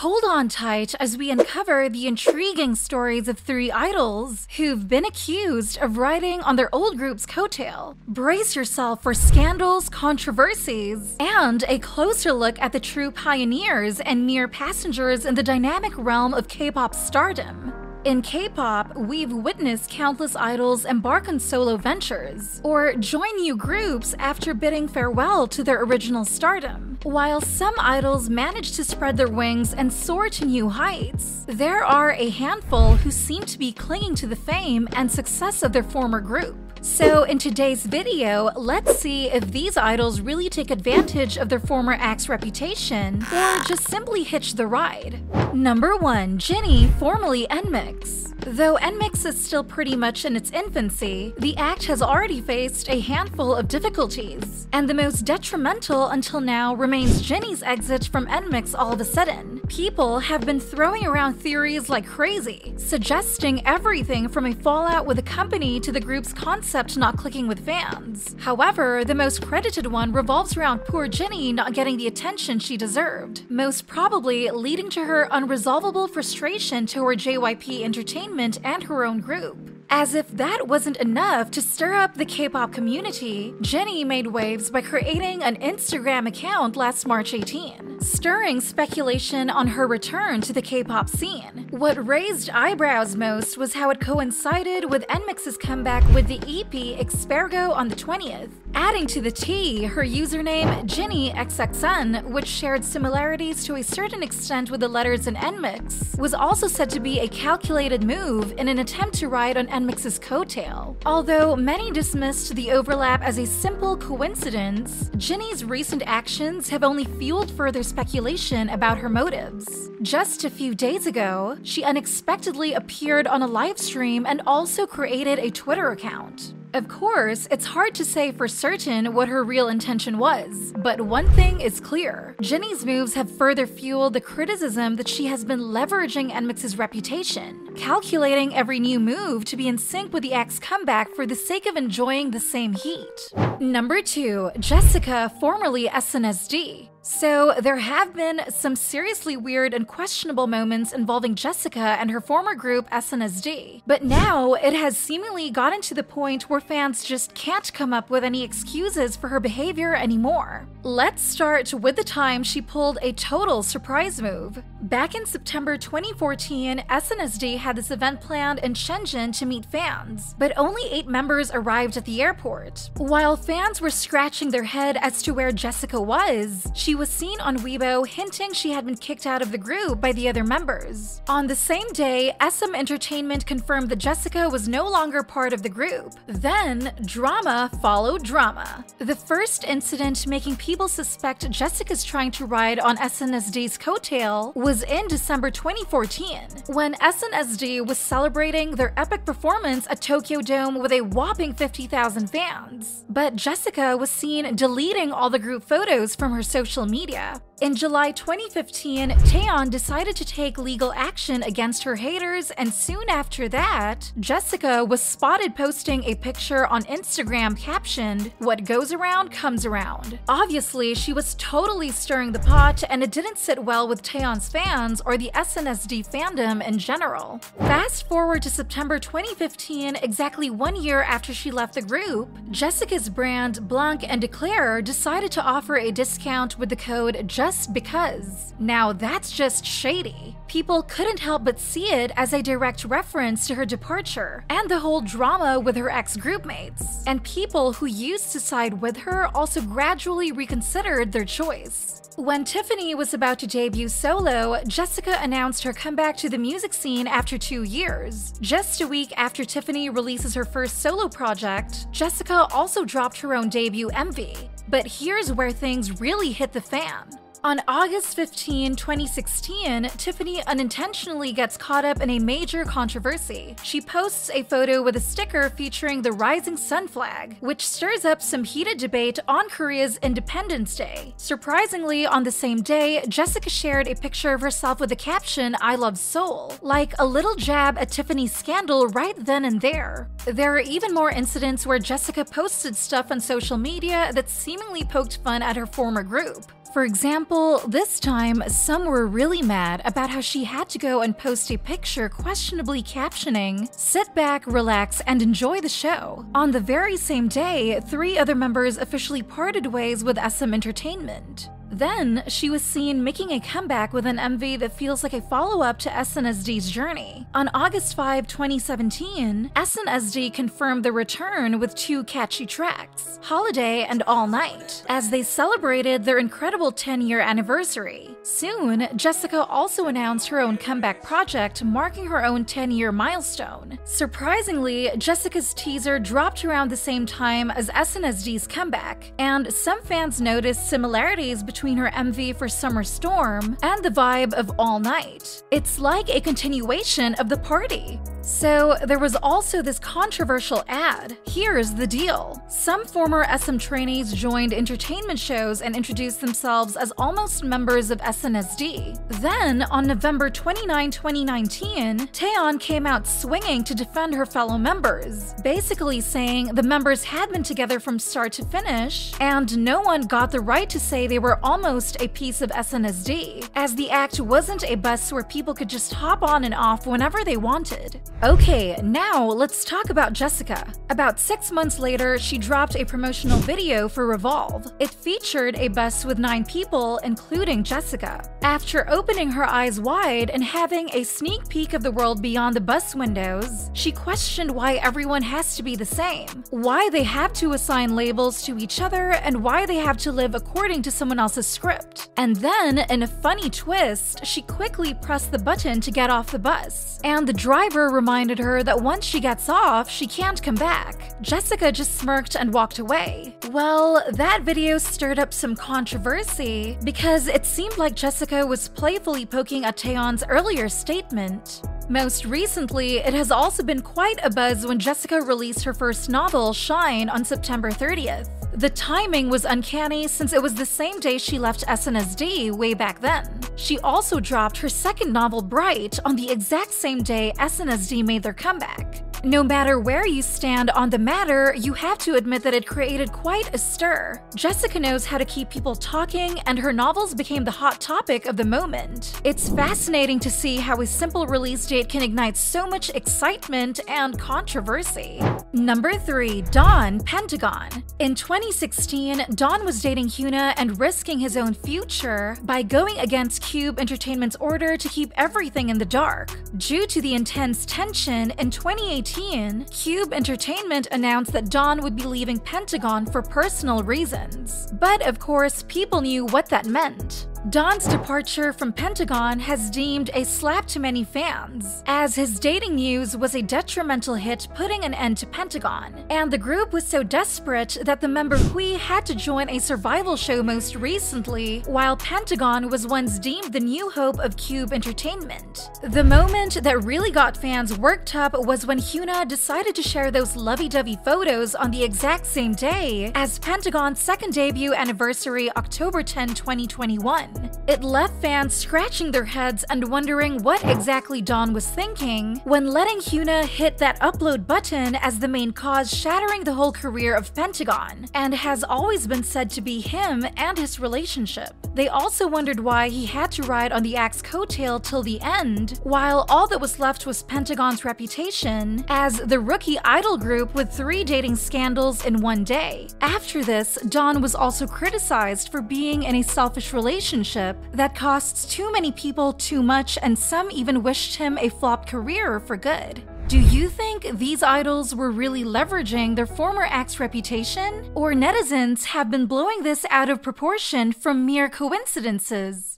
Hold on tight as we uncover the intriguing stories of three idols who've been accused of riding on their old group's coattail. Brace yourself for scandals, controversies, and a closer look at the true pioneers and mere passengers in the dynamic realm of K pop stardom. In K pop, we've witnessed countless idols embark on solo ventures or join new groups after bidding farewell to their original stardom. While some idols manage to spread their wings and soar to new heights, there are a handful who seem to be clinging to the fame and success of their former group. So, in today's video, let's see if these idols really take advantage of their former act's reputation or just simply hitch the ride. Number 1 Jinni, formerly NMIXX. Though NMIXX is still pretty much in its infancy, the act has already faced a handful of difficulties, and the most detrimental until now remains Jinni's exit from NMIXX all of a sudden. People have been throwing around theories like crazy, suggesting everything from a fallout with the company to the group's concept not clicking with fans. However, the most credited one revolves around poor Jinni not getting the attention she deserved, most probably leading to her unresolvable frustration toward JYP Entertainment and her own group. As if that wasn't enough to stir up the K pop community, Jinni made waves by creating an Instagram account last March 18, stirring speculation on her return to the K pop scene. What raised eyebrows most was how it coincided with NMIXX's comeback with the EP Expergo on the 20th, adding to the tea her username Jinni XXN, which shared similarities to a certain extent with the letters in NMIXX, was also said to be a calculated move in an attempt to ride on NMIXX's coattail. Although many dismissed the overlap as a simple coincidence, Jinni's recent actions have only fueled further speculation about her motives. Just a few days ago, she unexpectedly appeared on a live stream and also created a Twitter account. Of course, it's hard to say for certain what her real intention was, but one thing is clear. Jinni's moves have further fueled the criticism that she has been leveraging NMIXX's reputation, calculating every new move to be in sync with the act's comeback for the sake of enjoying the same heat. Number 2. Jessica, formerly SNSD. So, there have been some seriously weird and questionable moments involving Jessica and her former group SNSD. But now, it has seemingly gotten to the point where fans just can't come up with any excuses for her behavior anymore. Let's start with the time she pulled a total surprise move. Back in September 2014, SNSD had this event planned in Shenzhen to meet fans, but only eight members arrived at the airport. While fans were scratching their head as to where Jessica was, she was seen on Weibo hinting she had been kicked out of the group by the other members. On the same day, SM Entertainment confirmed that Jessica was no longer part of the group. Then, drama followed drama. The first incident making people suspect Jessica's trying to ride on SNSD coattail was in December 2014, when SNSD was celebrating their epic performance at Tokyo Dome with a whopping 50,000 fans. But Jessica was seen deleting all the group photos from her social media. In July 2015, Taeyeon decided to take legal action against her haters, and soon after that, Jessica was spotted posting a picture on Instagram captioned, What goes around comes around. Obviously, she was totally stirring the pot, and it didn't sit well with Taeyeon's fans or the SNSD fandom in general. Fast forward to September 2015, exactly one year after she left the group, Jessica's brand Blanc and Eclare decided to offer a discount with the code just because. Now that's just shady. People couldn't help but see it as a direct reference to her departure and the whole drama with her ex groupmates. And people who used to side with her also gradually reconsidered their choice. When Tiffany was about to debut solo, Jessica announced her comeback to the music scene after two years. Just a week after Tiffany releases her first solo project, Jessica also dropped her own debut MV. But here's where things really hit the fan. On August 15, 2016, Tiffany unintentionally gets caught up in a major controversy. She posts a photo with a sticker featuring the rising sun flag, which stirs up some heated debate on Korea's Independence Day. Surprisingly, on the same day, Jessica shared a picture of herself with the caption, I love Seoul, like a little jab at Tiffany's scandal right then and there. There are even more incidents where Jessica posted stuff on social media that seemingly poked fun at her former group. For example, this time, some were really mad about how she had to go and post a picture questionably captioning, Sit back, relax, and enjoy the show. On the very same day, three other members officially parted ways with SM Entertainment. Then, she was seen making a comeback with an MV that feels like a follow up to SNSD journey. On August 5, 2017, SNSD confirmed the return with two catchy tracks, Holiday and All Night, as they celebrated their incredible 10 year anniversary. Soon, Jessica also announced her own comeback project marking her own 10 year milestone. Surprisingly, Jessica's teaser dropped around the same time as SNSD comeback, and some fans noticed similarities between between her MV for Summer Storm and the vibe of All Night. It's like a continuation of the party. So, there was also this controversial ad. Here's the deal. Some former SM trainees joined entertainment shows and introduced themselves as almost members of SNSD. Then, on November 29, 2019, Taeyeon came out swinging to defend her fellow members, basically saying the members had been together from start to finish, and no one got the right to say they were almost a piece of SNSD, as the act wasn't a bus where people could just hop on and off whenever they wanted. Okay, now let's talk about Jessica. About six months later, she dropped a promotional video for Revolve. It featured a bus with nine people, including Jessica. After opening her eyes wide and having a sneak peek of the world beyond the bus windows, she questioned why everyone has to be the same, why they have to assign labels to each other, and why they have to live according to someone else's script. And then, in a funny twist, she quickly pressed the button to get off the bus, and the driver reminded her that once she gets off, she can't come back. Jessica just smirked and walked away. Well, that video stirred up some controversy because it seemed like Jessica was playfully poking at Taeyeon's earlier statement. Most recently, it has also been quite a buzz when Jessica released her first novel, Shine, on September 30th. The timing was uncanny since it was the same day she left SNSD way back then. She also dropped her second novel, Bright, on the exact same day SNSD made their comeback. No matter where you stand on the matter, you have to admit that it created quite a stir. Jessica knows how to keep people talking, and her novels became the hot topic of the moment. It's fascinating to see how a simple release date can ignite so much excitement and controversy. Number 3. Dawn Pentagon In 2016, Dawn was dating Hyuna and risking his own future by going against Cube Entertainment's order to keep everything in the dark. Due to the intense tension, in 2018, Cube Entertainment announced that Dawn would be leaving Pentagon for personal reasons. But of course, people knew what that meant. Dawn's departure from Pentagon has deemed a slap to many fans, as his dating news was a detrimental hit putting an end to Pentagon, and the group was so desperate that the member Hui had to join a survival show most recently, while Pentagon was once deemed the new hope of Cube Entertainment. The moment that really got fans worked up was when Hyuna decided to share those lovey-dovey photos on the exact same day as Pentagon's second debut anniversary October 10, 2021. It left fans scratching their heads and wondering what exactly Dawn was thinking when letting Hyuna hit that upload button as the main cause shattering the whole career of Pentagon, and has always been said to be him and his relationship. They also wondered why he had to ride on the Axe coattail till the end, while all that was left was Pentagon's reputation as the rookie idol group with three dating scandals in one day. After this, Dawn was also criticized for being in a selfish relationship relationship that costs too many people too much, and some even wished him a flopped career for good. Do you think these idols were really leveraging their former act's reputation? Or netizens have been blowing this out of proportion from mere coincidences?